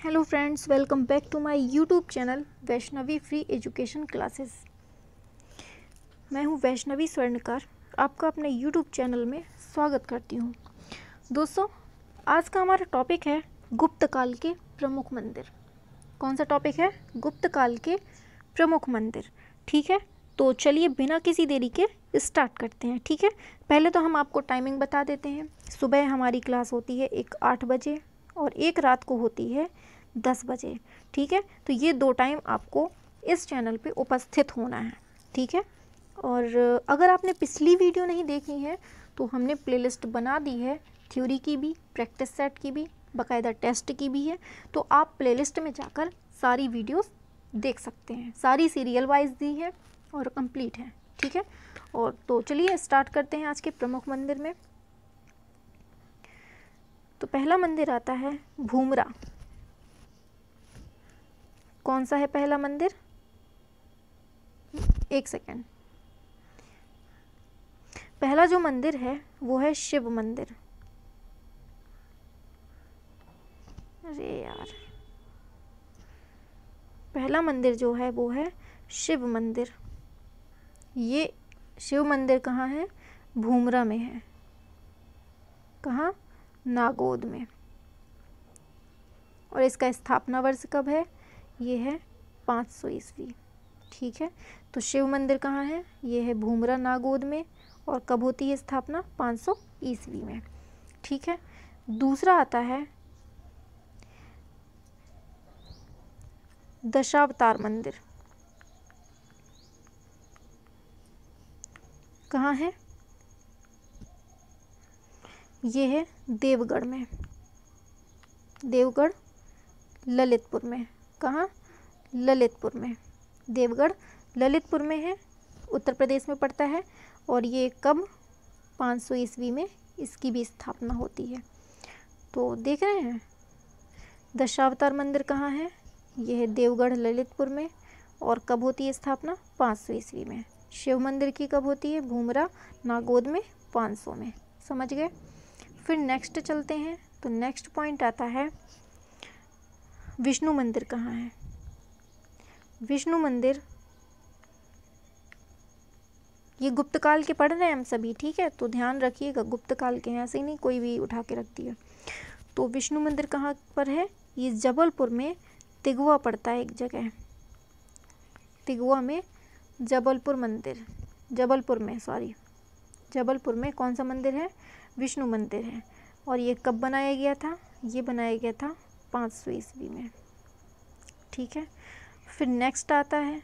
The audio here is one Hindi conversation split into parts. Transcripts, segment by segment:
Hello friends welcome back to my YouTube channel Vaishnavi free education classes मैं हूँ वैष्णवी स्वर्णकार, आपका अपने यूट्यूब चैनल में स्वागत करती हूँ। दोस्तों, आज का हमारा टॉपिक है गुप्त काल के प्रमुख मंदिर। कौन सा टॉपिक है? गुप्त काल के प्रमुख मंदिर, ठीक है? तो चलिए बिना किसी देरी के स्टार्ट करते हैं, ठीक है? पहले तो हम आपको टाइमिंग बता देते हैं। सुबह हमारी क्लास होती है एक आठ बजे और एक रात को होती है दस बजे, ठीक है? तो ये दो टाइम आपको इस चैनल पे उपस्थित होना है, ठीक है? और अगर आपने पिछली वीडियो नहीं देखी है तो हमने प्लेलिस्ट बना दी है थ्योरी की भी प्रैक्टिस सेट की भी, बाकायदा टेस्ट की भी है तो आप प्लेलिस्ट में जाकर सारी वीडियोस देख सकते हैं। सारी सीरियल वाइज दी है और कंप्लीट है, ठीक है? और तो चलिए स्टार्ट करते हैं आज के प्रमुख मंदिर में। तो पहला मंदिर आता है भूमरा। कौन सा है पहला मंदिर? एक सेकेंड पहला जो मंदिर है, वो है शिव मंदिर। अरे यार। पहला मंदिर जो है, वो है शिव मंदिर। ये शिव मंदिर कहाँ है? भूमरा में है। कहाँ? नागोद में। और इसका स्थापना वर्ष कब है? ये है पाँच सौ ईस्वी। ठीक है? तो शिव मंदिर कहाँ है? ये है भूमरा नागोद में। और कब होती है स्थापना? पाँच सौ ईस्वी में। ठीक है? दूसरा आता है दशावतार मंदिर। कहाँ है? ये है देवगढ़ में। देवगढ़, ललितपुर में। कहाँ? ललितपुर में। देवगढ़, ललितपुर में है, उत्तर प्रदेश में पड़ता है और ये कब 500 सौ ईस्वी में इसकी भी स्थापना होती है। तो देख रहे हैं? दशावतार मंदिर कहाँ है? यह देवगढ़, ललितपुर में और कब होती है स्थापना? 500 सौ ईस्वी में। शिव मंदिर की कब होती है? भूमरा, नागोद में 500 में। समझ गए? फिर नेक्स्ट चलते हैं। तो नेक्स्ट पॉइंट आता है, विष्णु मंदिर कहाँ है? विष्णु मंदिर, ये गुप्त काल के पढ़ रहे हैं हम सभी, ठीक है? तो ध्यान रखिएगा गुप्त काल के हैं ऐसे ही नहीं कोई भी उठा के रख दिया। तो विष्णु मंदिर कहाँ पर है? ये जबलपुर में तिगुआ पड़ता है एक जगह। तिगुआ में जबलपुर मंदिर। जबलपुर में सॉरी जबलपुर में कौन सा मंदिर है? विष्णु मंदिर है। और ये कब बनाया गया था? ये बनाया गया था पाँच सौ ईस्वी में। ठीक है? फिर नेक्स्ट आता है।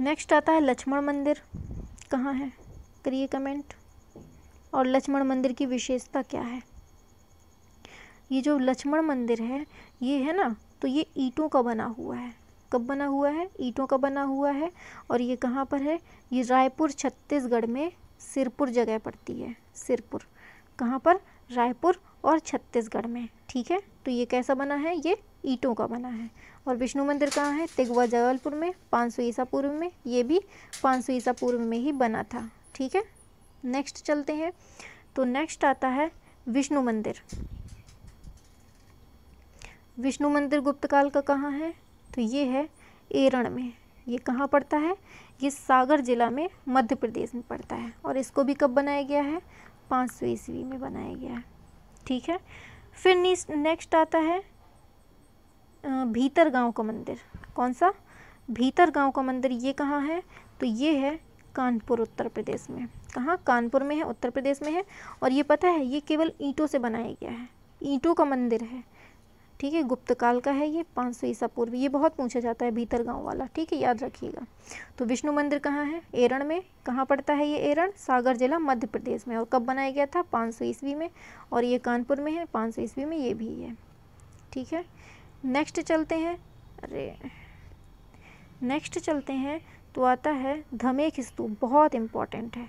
नेक्स्ट आता है लक्ष्मण मंदिर। कहाँ है? करिए कमेंट और लक्ष्मण मंदिर की विशेषता क्या है? ये जो लक्ष्मण मंदिर है, ये है ना तो ये ईंटों का बना हुआ है। कब बना हुआ है? ईंटों का बना हुआ है। और ये कहाँ पर है? ये रायपुर, छत्तीसगढ़ में सिरपुर जगह पड़ती है। सिरपुर। कहाँ पर? रायपुर और छत्तीसगढ़ में। ठीक है? तो ये कैसा बना है? ये ईंटों का बना है। और विष्णु मंदिर कहाँ है? तिगवा जबलपुर में पाँच सौ ईसा पूर्व में। ये भी पाँच सौ ईसा पूर्व में ही बना था। ठीक है? नेक्स्ट चलते हैं। तो नेक्स्ट आता है विष्णु मंदिर। विष्णु मंदिर गुप्त काल का कहाँ है? तो ये है एरण में। ये कहाँ पड़ता है? ये सागर जिला में मध्य प्रदेश में पड़ता है और इसको भी कब बनाया गया है? पाँच सौ ईस्वी में बनाया गया है। ठीक है? फिर नेक्स्ट आता है भीतर गाँव का मंदिर। कौन सा? भीतर गाँव का मंदिर ये कहाँ है? तो ये है कानपुर, उत्तर प्रदेश में। कहाँ? कानपुर में है, उत्तर प्रदेश में है। और ये पता है, ये केवल ईंटों से बनाया गया है। ईंटों का मंदिर है। ठीक है गुप्त काल का है ये, पाँच सौ ईसा पूर्व, ये बहुत पूछा जाता है भीतर गाँव वाला, ठीक है, याद रखिएगा। तो विष्णु मंदिर कहाँ है? एरण में। कहाँ पड़ता है ये एरण सागर जिला मध्य प्रदेश में। और कब बनाया गया था? पाँच सौ ईस्वी में। और ये कानपुर में है, पाँच सौ ईस्वी में ये भी है। ठीक है, नेक्स्ट चलते हैं। अरे, नेक्स्ट चलते हैं तो आता है धमेक स्तूप, बहुत इम्पोर्टेंट है।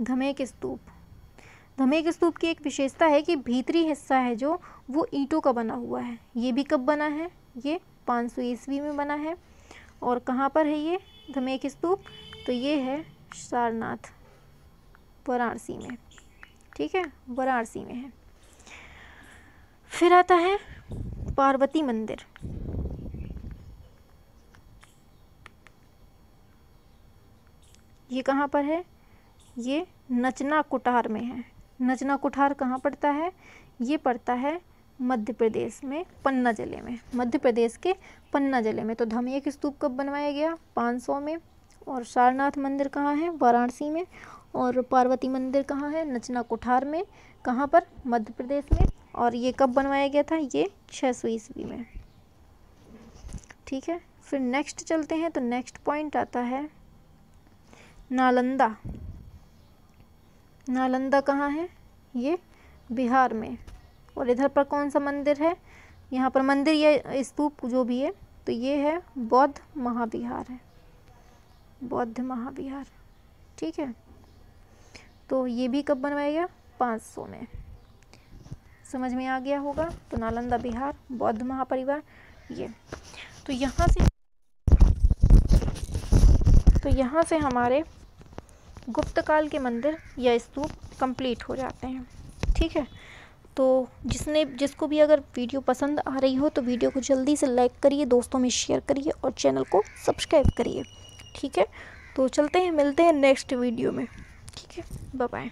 धमेक स्तूप। धमेक स्तूप की एक विशेषता है कि भीतरी हिस्सा है जो, वो ईंटों का बना हुआ है। ये भी कब बना है? ये 500 ईस्वी में बना है। और कहाँ पर है ये? धमेक स्तूप। तो ये है सारनाथ, वाराणसी में। ठीक है? वाराणसी में है। फिर आता है पार्वती मंदिर। ये कहाँ पर है? ये नचना कुठार में है। नचना कुठार कहाँ पड़ता है? ये पड़ता है मध्य प्रदेश में पन्ना ज़िले में। मध्य प्रदेश के पन्ना ज़िले में। तो धमेक स्तूप कब बनवाया गया? 500 में। और सारनाथ मंदिर कहाँ है? वाराणसी में। और पार्वती मंदिर कहाँ है? नचना कुठार में। कहाँ पर? मध्य प्रदेश में। और ये कब बनवाया गया था? ये छः सौ ईस्वी में। ठीक है? फिर नेक्स्ट चलते हैं। तो नेक्स्ट पॉइंट आता है नालंदा। नालंदा कहाँ है? ये बिहार में। और इधर पर कौन सा मंदिर है? यहाँ पर मंदिर या स्तूप जो भी है तो ये है बौद्ध महाविहार है। बौद्ध महाविहार, ठीक है? तो ये भी कब बनवाया गया? पाँच सौ में। समझ में आ गया होगा? तो नालंदा बिहार, बौद्ध महापरिवार, ये। तो यहाँ से तो यहाँ से हमारे गुप्त काल के मंदिर या स्तूप कंप्लीट हो जाते हैं। ठीक है? तो जिसने, जिसको भी अगर वीडियो पसंद आ रही हो तो वीडियो को जल्दी से लाइक करिए, दोस्तों में शेयर करिए और चैनल को सब्सक्राइब करिए। ठीक है? तो चलते हैं, मिलते हैं नेक्स्ट वीडियो में। ठीक है? बाय